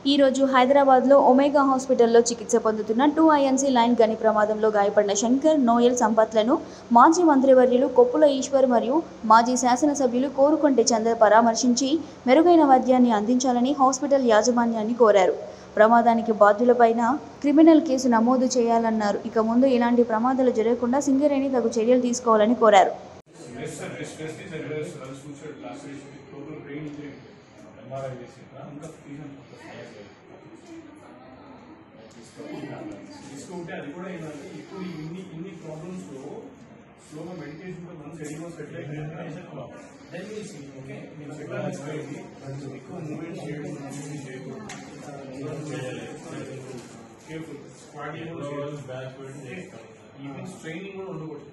ఈ రోజు హైదరాబాద్లో ఒమేగా హాస్పిటల్లో చికిత్స పొందుతున్న టూ ఐఎన్సీ లైన్ గని ప్రమాదంలో గాయపడిన శంకర్ నోయల్ సంపత్లను మాజీ మంత్రివర్యులు కొప్పుల ఈశ్వర్ మరియు మాజీ శాసనసభ్యులు కోరుకుంటే చంద్ర పరామర్శించి మెరుగైన వైద్యాన్ని అందించాలని హాస్పిటల్ యాజమాన్యాన్ని కోరారు ప్రమాదానికి బాధ్యులపైన క్రిమినల్ కేసు నమోదు చేయాలన్నారు ఇక ముందు ఇలాంటి ప్రమాదాలు జరగకుండా సింగరేణి తగు చర్యలు తీసుకోవాలని కోరారు Yes, sir. తీసుకుంటే అది కూడా ఏంటంటే ఇప్పుడు ఇన్ని ఇన్ని ప్రాబ్లమ్స్లో స్లోగా మెడిటేషన్తో మనసు ఎడిమో సెట్ అయిపోయింది ఓకే నేను చెప్పాలి ఎక్కువ మూమెంట్ చేయడం కేర్ఫుల్ స్క్వాడింగ్ ఈవెన్ స్ట్రైనింగ్ కూడా ఉండకూడదు.